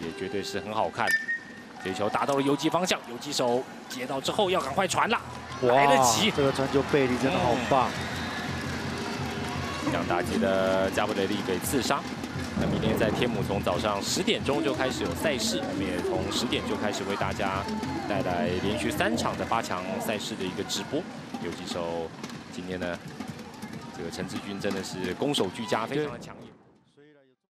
也绝对是很好看。这球打到了游击方向，游击手接到之后要赶快传了，来得及。这个传球背力真的好棒。让打击的加布雷利给刺杀。那明天在天母从早上十点钟就开始有赛事，我们也从十点就开始为大家带来连续三场的八强赛事的一个直播。游击手今天呢，这个陈志军真的是攻守俱佳，非常的强硬。